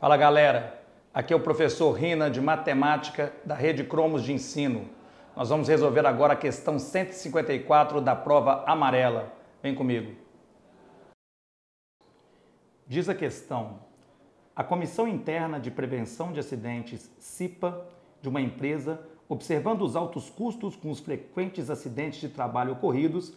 Fala galera, aqui é o professor Rina de Matemática da Rede Cromos de Ensino. Nós vamos resolver agora a questão 154 da prova amarela. Vem comigo. Diz a questão: a Comissão Interna de Prevenção de Acidentes, CIPA, de uma empresa, observando os altos custos com os frequentes acidentes de trabalho ocorridos,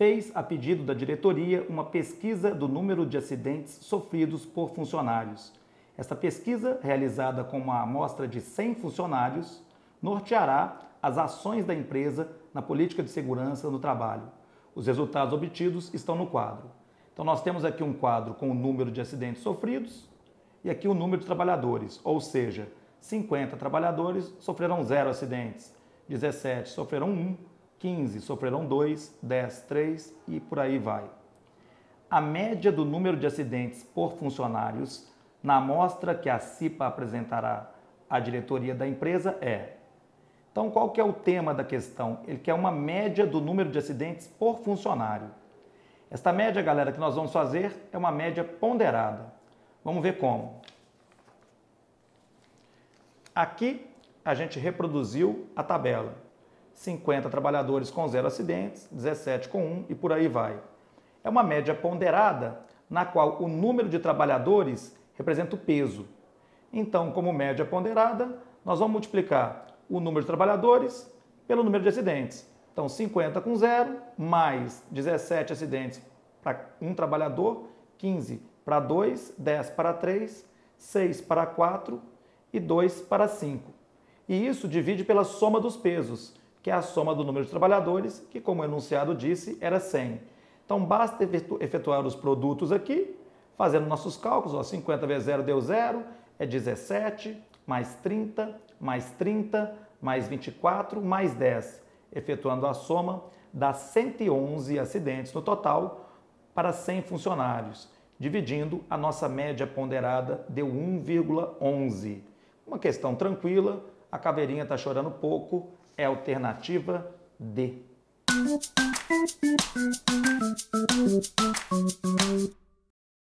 fez, a pedido da diretoria, uma pesquisa do número de acidentes sofridos por funcionários. Esta pesquisa, realizada com uma amostra de 100 funcionários, norteará as ações da empresa na política de segurança no trabalho. Os resultados obtidos estão no quadro. Então, nós temos aqui um quadro com o número de acidentes sofridos e aqui o número de trabalhadores, ou seja, 50 trabalhadores sofreram zero acidentes, 17 sofreram um, 15 sofreram 2, 10, 3 e por aí vai. A média do número de acidentes por funcionários na amostra que a CIPA apresentará à diretoria da empresa é. Então, qual que é o tema da questão? Ele quer uma média do número de acidentes por funcionário. Esta média, galera, que nós vamos fazer é uma média ponderada. Vamos ver como. Aqui a gente reproduziu a tabela. 50 trabalhadores com zero acidentes, 17 com 1 e por aí vai. É uma média ponderada na qual o número de trabalhadores representa o peso. Então, como média ponderada, nós vamos multiplicar o número de trabalhadores pelo número de acidentes. Então, 50 com 0, mais 17 acidentes para um trabalhador, 15 para 2, 10 para 3, 6 para 4 e 2 para 5. E isso divide pela soma dos pesos que é a soma do número de trabalhadores, que, como o enunciado disse, era 100. Então, basta efetuar os produtos aqui, fazendo nossos cálculos. Ó, 50 vezes 0 deu 0, é 17, mais 30, mais 30, mais 24, mais 10. Efetuando a soma, dá 111 acidentes no total para 100 funcionários. Dividindo, a nossa média ponderada deu 1,11. Uma questão tranquila, a caveirinha está chorando pouco, é a alternativa D.